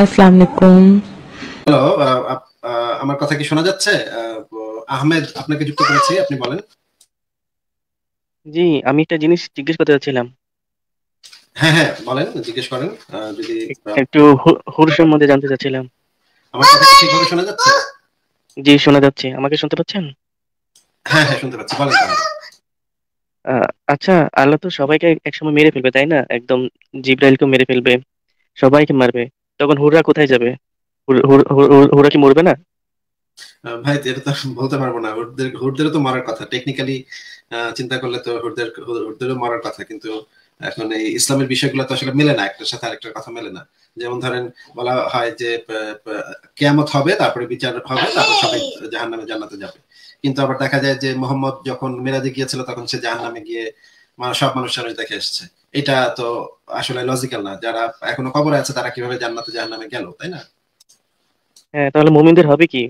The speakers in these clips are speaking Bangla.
আসসালামু আলাইকুম। হ্যালো আমার কথা কি শোনা যাচ্ছে? আহ, আহমেদ আপনাকে যুক্ত করেছি আপনি বলেন। জি আমি একটা জিনিস জিজ্ঞেস করতে চাচ্ছিলাম। হ্যাঁ হ্যাঁ বলেন জিজ্ঞেস করেন যদি একটু সম্বন্ধে জানতে চাচ্ছিলাম। আমার কথা ঠিকভাবে শোনা যাচ্ছে? জি শোনা যাচ্ছে। আমাকে শুনতে পাচ্ছেন? হ্যাঁ হ্যাঁ শুনতে পাচ্ছি বলেন আচ্ছা আল্লাহ তো সবাইকে একসময় মেরে ফেলবে তাই না? একদম জিব্রাইলকেও মেরে ফেলবে সবাইকে মারবে। তখন হুররা কোথায় যাবে? হুর- হুর- হুর- হুররা কি মরবে না? ভাই, এটা তো বলতে পারব না। হুটদের হুটদেরও তো মারার কথা। টেকনিক্যালি চিন্তা করলে তো হুটদের হুটদেরও মারার কথা। কিন্তু এখন এই ইসলামের বিষয়গুলো তো আসলে মেলে না। একটার সাথে আরেকটার কথা মেলে না। যেমন ধরেন, বলা হয় যে কেয়ামত হবে, তারপরে বিচার হবে, তারপর সবাই জাহান নামে জান্নাতে যাবে। কিন্তু আবার দেখা যায় যে, মোহাম্মদ যখন মেরাজে গিয়েছিল, তখন সে জাহান নামে গিয়ে সব মানুষ দেখে এসছে। এটা তো আসলে লজিক্যাল না। যারা এখনও কবরে আছে তারা কীভাবে জান্নাতে জাহান নামে গেল তাই না? হ্যাঁ তাহলে মুমিনদের হবে কি?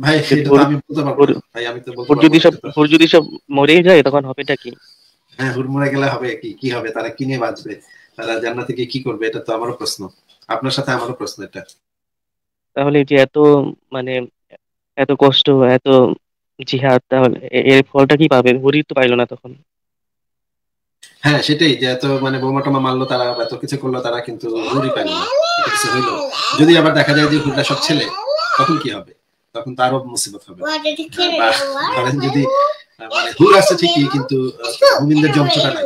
ভাই তো আমি বলতে পারব ভাই আমি তো বলতে পারব যদি সব। হুর যদি সব মরেই যায় তখন হবেটা কি? হ্যাঁ হুড়মুড়ে গেলে হবে কি? কি হবে? তারা কি নিয়ে বাঁচবে? তারা জান্নাতে গিয়ে কি করবে? এটা তো আমারও প্রশ্ন। আপনার সাথে আমারও প্রশ্ন এটা। তাহলে যে এত মানে এত কষ্ট এত জিহাদ তাহলে এর ফলটা কি পাবে? হুরই তো পাইলো না তখন। হ্যাঁ সেটাই যে এত মানে বোমা টোমা মারলো তারা এত কিছু করল তারা কিন্তু হুড়ই পাইল না। এত কিছু হইল যদি আবার দেখা যায় যে হুড়টা সব ছেলে তখন কি হবে? তখন তো আরও মুসিবত হবে। ধরেন যদি মানে হুড় আছে ঠিকই কিন্তু মুমিনদের যন্ত্রটা নাই।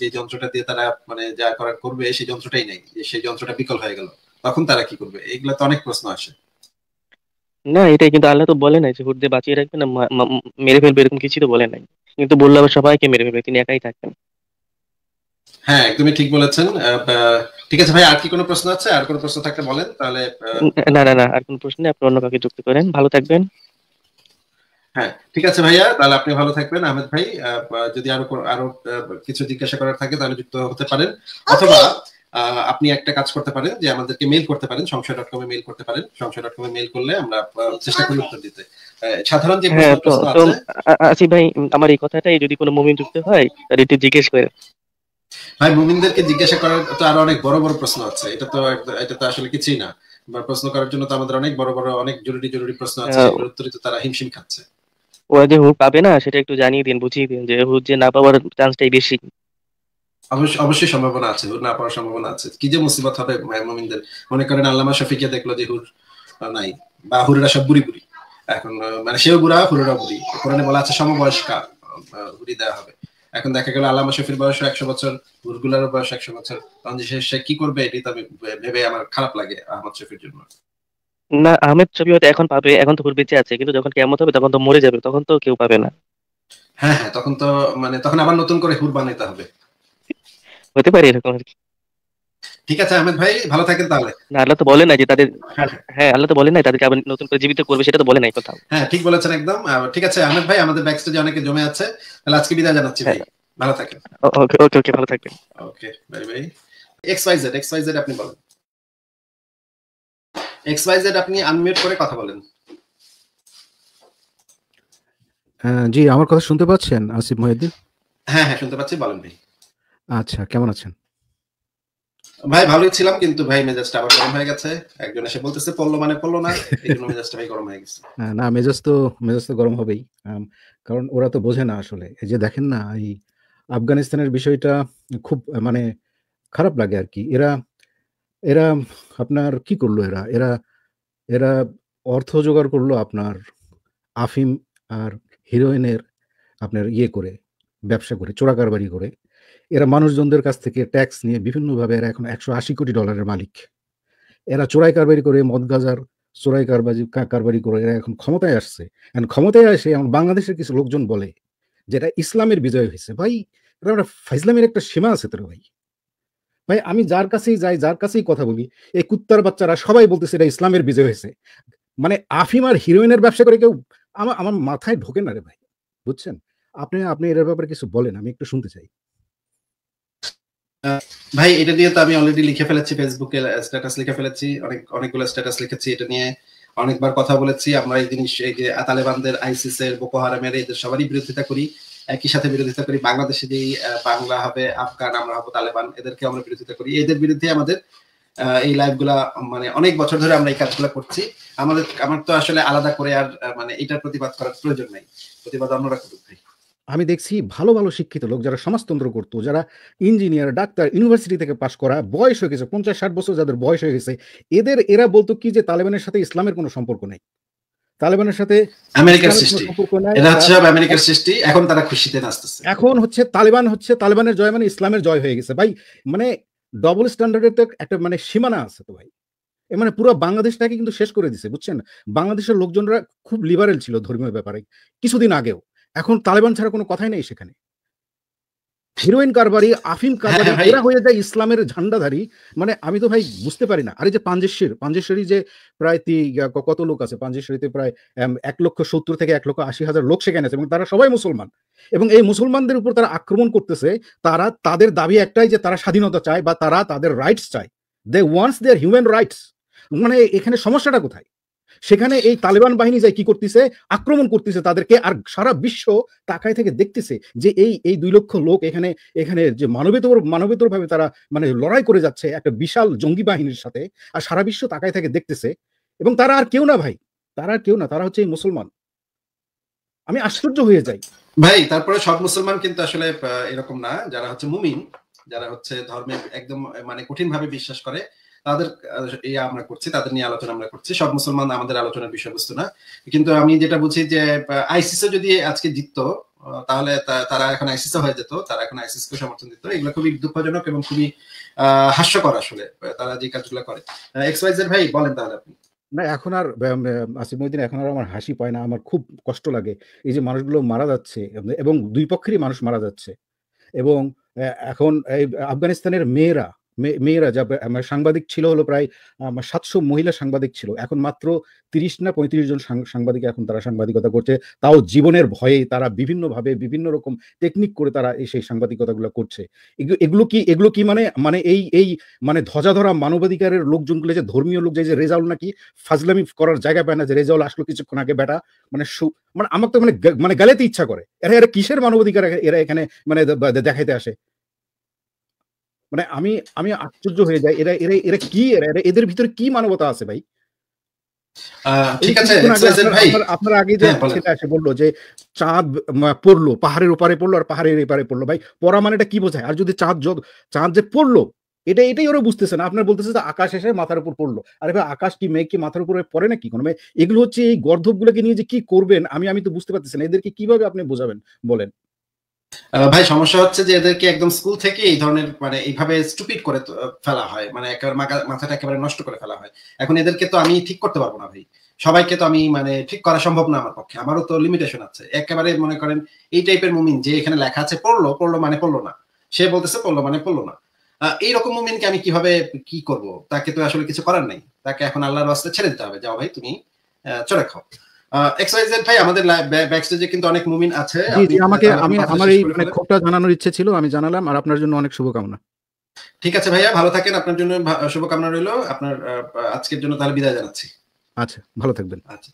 যে যন্ত্রটা দিয়ে তারা মানে যা করার করবে সেই যন্ত্রটাই নেই। যে সেই যন্ত্রটা বিকল হয়ে গেল। তখন তারা কি করবে? এগুলা তো অনেক প্রশ্ন আসে। না এটাই কিন্তু আল্লাহ তো বলে নাই যে হুর দিয়ে বাঁচিয়ে রাখবে না মেরে ফেলবে এরকম কিছু তো বলে নাই। কিন্তু বলল আবার সবাইকে মেরে ফেলবে তিনি একাই থাকবেন। হ্যাঁ একদমই ঠিক বলেছেন। আহ, আহ, ঠিক আছে ভাই আর কি কোনো প্রশ্ন আছে? আর কোনো প্রশ্ন থাকলে বলেন তাহলে না না না আর কোনো প্রশ্ন নেই আপনি অন্য কাউকে যুক্ত করেন। ভালো থাকবেন। হ্যাঁ ঠিক আছে ভাইয়া তাহলে আপনি ভালো থাকবেন। আহমেদ ভাই যদি আরও আরও কিছু জিজ্ঞাসা করার থাকে তাহলে যুক্ত হতে পারেন। অথবা আহ, আপনি একটা কাজ করতে পারেন যে আমাদেরকে মেল করতে পারেন সংশয় ডট কমে মেল করতে পারেন। সংশয় ডট কমে মেল করলে আমরা চেষ্টা করি উত্তর দিতে। সাধারণ যে হ্যাঁ প্রশ্ন আছে আ- আসিফ ভাই আমার এই কথাটাই যদি কোনো মুমিন যুক্ত হয় তাহলে একটু জিজ্ঞেস করে। ভাই মুমিনদেরকে জিজ্ঞাসা করার তো আরও অনেক বড় বড় প্রশ্ন আছে। এটা তো এটা তো আসলে কিছুই না। বা প্রশ্ন করার জন্য তো আমাদের অনেক বড় বড় অনেক জরুরি জরুরি প্রশ্ন আছে হ্যাঁ। সেগুলোর উত্তরে তো তারা হিমশিম খাচ্ছে। ওরা যে হুর পাবে না সেটা একটু জানিয়ে দিন বুঝিয়ে দিন যে হুর যে না পাওয়ার চান্সটাই বেশি। অবশ্যই সম্ভাবনা আছে হুর না পাওয়ার সম্ভাবনা আছে। কি যে মুসিবত হবে মুমিনদের। মনে করেন আল্লামা শফিকে দেখল যে হুর নাই বা হুরেরা সব বুড়ি বুড়ি। এখন মানে সেও বুড়া হুরেরা বুড়ি। কোরআনে বলা আছে সমবয়স্কা হুরি দেওয়া হবে। এখন দেখা গেল আল্লামা শফির বয়স একশো বছর হুরগুলারও বয়স একশো বছর। তখন সে- কি করবে এটি তো আমি ভেবে আমার খারাপ লাগে আহমদ শফির জন্য। না আহমেদ ছবি হয়তো এখন পাবে এখন তো বেঁচে আছে কিন্তু যখন কেমন হবে তখন তো মরে যাবে তখন তো কেউ পাবে না। হ্যাঁ হ্যাঁ তখন তো মানে তখন আবার নতুন করে হুর বানাইতে হবে। হতে পারে এরকম আর কি। ঠিক আছে আহমেদ ভাই ভালো থাকেন তাহলে। না আল্লাহ তো বলে নাই যে তাদের হ্যাঁ। হ্যাঁ আল্লাহ তো বলে নাই তাদেরকে আবার নতুন করে জীবিত করবে সেটা তো বলে নাই কোথাও। হ্যাঁ ঠিক বলেছেন একদম। ঠিক আছে আহমেদ ভাই আমাদের ব্যাক স্টেজে অনেকে জমে আছে। তাহলে আজকে বিদায় জানাচ্ছি ভাই। ভালো থাকেন। ওকে ওকে ওকে ভালো থাকবেন। Okay bye bye X Y Z X Y Z আপনি বলেন। এক্স ওয়াই জেড আপনি আনমিউট করে কথা বলেন। জি আমার কথা শুনতে পাচ্ছেন আসিফ মহিউদ্দিন? হ্যাঁ হ্যাঁ শুনতে পাচ্ছি বলেন ভাই। আচ্ছা কেমন আছেন? ভাই, ভালোই ছিলাম, কিন্তু ভাই মেজাজটা আবার গরম হয়ে গেছে। একজন এসে বলতেছে, পড়ল মানে পড়ল না। এই জন্য মেজাজটা ভাই গরম হয়ে গেছে। না মেজাজ তো মেজাজ তো গরম হবেই। কারণ ওরা তো বোঝে না আসলে। এই যে দেখেন না, এই আফগানিস্তানের বিষয়টা খুব মানে খারাপ লাগে আর কি। এরা এরা আপনার কি করল এরা? এরা এরা অর্থ জোগাড় করল আপনার আফিম আর হিরোইনের আপনার ইয়ে করে, ব্যবসা করে, চোরাকারবারি করে। এরা মানুষজনদের কাছ থেকে ট্যাক্স নিয়ে বিভিন্নভাবে এরা এখন একশো আশি কোটি ডলারের মালিক। এরা চোরাই কারবারি করে, মদ গাজার চোরাই কারবাজি কারবারি করে, এরা এখন ক্ষমতায় আসছে। এখন ক্ষমতায় আসে এখন বাংলাদেশের কিছু লোকজন বলে, যেটা ইসলামের বিজয় হয়েছে। ভাই এটা একটা ফাইজলামের একটা সীমা আছে তোর ভাই। ভাই, আমি যার কাছেই যাই, যার কাছেই কথা বলি, এই কুত্তার বাচ্চারা সবাই বলতেছে এটা ইসলামের বিজয় হয়েছে। মানে আফিম আর হিরোইনের ব্যবসা করে কেউ আমার আমার মাথায় ঢোকে না রে ভাই, বুঝছেন? আপনি আপনি এর ব্যাপারে কিছু বলেন, আমি একটু শুনতে চাই। ভাই, এটা নিয়ে তো আমি অলরেডি লিখে ফেলেছি ফেসবুকে স্ট্যাটাস লিখে ফেলেছি, অনেক, অনেকগুলো স্ট্যাটাস লিখেছি এটা নিয়ে। অনেকবার কথা বলেছি, আমরা এই জিনিস, এই যে তালেবানদের আইসিস এর বোকো হারামের এদের সবারই বিরোধিতা করি, একই সাথে বিরোধিতা করি। বাংলাদেশে যেই বাংলা হবে আফগান, আমরা হব তালেবান, এদেরকে আমরা বিরোধিতা করি। এদের বিরুদ্ধে আমাদের এই লাইভগুলা মানে অনেক বছর ধরে আমরা এই কাজগুলো করছি। আমাদের, আমার তো আসলে আলাদা করে আর মানে এটার প্রতিবাদ করার প্রয়োজন নাই। প্রতিবাদ অন্যরা করুক ভাই। আমি দেখছি ভালো ভালো শিক্ষিত লোক যারা সমাজতন্ত্র করতো যারা ইঞ্জিনিয়ার ডাক্তার ইউনিভার্সিটি থেকে পাশ করা বয়স হয়ে গেছে পঞ্চাশ ষাট বছর যাদের বয়স হয়ে গেছে এদের এরা বলতো কি যে তালেবানের সাথে ইসলামের কোনো সম্পর্ক নেই। তালেবানের সাথে আমেরিকার সৃষ্টি। এটা হচ্ছে আমেরিকার সৃষ্টি এখন তারা খুশিতে নাচতেছে। এখন হচ্ছে তালেবান হচ্ছে তালেবানের জয় মানে ইসলামের জয় হয়ে গেছে। ভাই মানে ডবল স্ট্যান্ডার্ডের তো একটা মানে সীমানা আছে তো ভাই। মানে পুরো বাংলাদেশটাকে কিন্তু শেষ করে দিছে বুঝছেন? বাংলাদেশের লোকজনরা খুব লিবারেল ছিল ধর্মীয় ব্যাপারে কিছুদিন আগেও। এখন তালেবান ছাড়া কোনো কথাই নেই সেখানে। হিরোইন কারবারি আফিম কারবারি এরা হয়ে যায় ইসলামের ঝান্ডাধারী। মানে আমি তো ভাই বুঝতে পারি না। আরে যে পাঞ্জেশ্বর পাঞ্জেশ্বরী যে প্রায় কত লোক আছে? পাঞ্জেশ্বরীতে প্রায় এক লক্ষ সত্তর থেকে এক লক্ষ আশি হাজার লোক সেখানে আছে এবং তারা সবাই মুসলমান। এবং এই মুসলমানদের উপর তারা আক্রমণ করতেছে তারা তাদের দাবি একটাই যে তারা স্বাধীনতা চায় বা তারা তাদের রাইটস চায়। They wants their human rights মানে এখানে সমস্যাটা কোথায়? সেখানে এই তালেবান বাহিনী যায় কি করতেছে? আক্রমণ করতেছে তাদেরকে আর সারা বিশ্ব তাকায় থেকে দেখতেছে যে এই এই দুই লক্ষ লোক এখানে এখানে যে মানবেতর মানবেতর ভাবে তারা মানে লড়াই করে যাচ্ছে একটা বিশাল জঙ্গি বাহিনীর সাথে আর সারা বিশ্ব তাকায় থেকে দেখতেছে। এবং তারা আর কেউ না ভাই, তারা আর কেউ না, তারা হচ্ছে এই মুসলমান। আমি আশ্চর্য হয়ে যাই। ভাই, তারপরে সব মুসলমান কিন্তু আসলে এরকম না। যারা হচ্ছে মুমিন, যারা হচ্ছে ধর্মে একদম মানে কঠিন ভাবে বিশ্বাস করে তাদের ইয়ে আমরা করছি, তাদের নিয়ে আলোচনা আমরা করছি। সব মুসলমান আমাদের আলোচনার বিষয়বস্তু না। কিন্তু আমি যেটা বুঝি যে আইসিসে যদি আজকে জিততো, তাহলে তারা এখন আইসিস হয়ে যেত, তারা এখন আইসিস কে সমর্থন দিত। এগুলো খুবই দুঃখজনক এবং খুবই হাস্যকর আসলে, তারা যে কাজগুলো করে। এক্স ওয়াই ভাই, বলেন তাহলে আপনি। না, এখন আর আসিফ মহিদিন এখন আর আমার হাসি পায় না, আমার খুব কষ্ট লাগে। এই যে মানুষগুলো মারা যাচ্ছে, এবং দুই পক্ষেরই মানুষ মারা যাচ্ছে। এবং এখন এই আফগানিস্তানের মেয়েরা মেয়েরা যা সাংবাদিক ছিল হলো প্রায় সাতশো মহিলা সাংবাদিক ছিল। এখন মাত্র তিরিশ না পঁয়ত্রিশ জন সাংবাদিক এখন তারা সাংবাদিকতা করছে। তাও জীবনের ভয়ে তারা বিভিন্নভাবে বিভিন্ন রকম টেকনিক করে তারা এই সেই সাংবাদিকতাগুলো করছে। এগুলো কি এগুলো কি মানে মানে এই এই মানে ধ্বজাধরা মানবাধিকারের লোকজনগুলো যে ধর্মীয় লোক যে রেজাউল নাকি ফাজলামি করার জায়গা পায় না যে রেজাউল আসলো কিছুক্ষণ আগে বেটা মানে মানে আমার তো মানে মানে গালেতে ইচ্ছা করে। এরা এরা কিসের মানবাধিকার এরা এখানে মানে দেখাইতে আসে? মানে আমি আমি আশ্চর্য হয়ে যাই এরা এরা এরা কি এরা? এদের ভিতরে কি মানবতা আছে ভাই? আপনার আগে যে হ্যাঁ, সেটা এসে বলল যে চাঁদ পড়ল পাহাড়ের ওপারে পড়ল আর পাহাড়ের এপারে পড়ল। ভাই পড়া মানে এটা কি বোঝায়? আর যদি চাঁদ চাঁদ যে পড়ল এটা এটাই ওরা বুঝতেছে না। আপনার বলতেছে যে আকাশ এসে মাথার উপর পড়ল। আরে ভাই আকাশ কি মেঘ কি মাথার উপরে পড়ে নাকি? কোনো এগুলো হচ্ছে এই গর্ধবগুলোকে নিয়ে যে কি করবেন আমি আমি তো বুঝতে পারতেছি না। এদেরকে কীভাবে আপনি বোঝাবেন বলেন? ভাই, সমস্যা হচ্ছে যে এদেরকে একদম স্কুল থেকে এই ধরনের মানে এইভাবে স্টুপিড করে ফেলা হয়। মানে একেবারে মাথাটা একেবারে নষ্ট করে ফেলা হয়। এখন এদেরকে তো আমি ঠিক করতে পারব না, ভাই। সবাইকে তো আমি মানে ঠিক করা সম্ভব না আমার পক্ষে। আমারও তো লিমিটেশন আছে। একেবারে মনে করেন, এই টাইপের মুমিন যে এখানে লেখা আছে, পড়ল পড়ল মানে পড়ল না। সে বলতেছে, পড়ল মানে পড়ল না। এইরকম মুমিনকে আমি কীভাবে, কি করব? তাকে তো আসলে কিছু করার নাই। তাকে এখন আল্লাহর রাস্তায় ছেড়ে দিতে হবে। যাও ভাই, তুমি চলে খাও। এক্সওয়াইজেড ভাই আমাদের ব্যাকস্টেজে কিন্তু অনেক মুমিন আছে। জি আমাকে আমি আমার এই মানে ক্ষোভটা জানানোর ইচ্ছে ছিল আমি জানালাম আর আপনার জন্য অনেক শুভকামনা। ঠিক আছে ভাইয়া ভালো থাকেন আপনার জন্য শুভকামনা রইল। আপনার আজকের জন্য তাহলে বিদায় জানাচ্ছি। আচ্ছা ভালো থাকবেন। আচ্ছা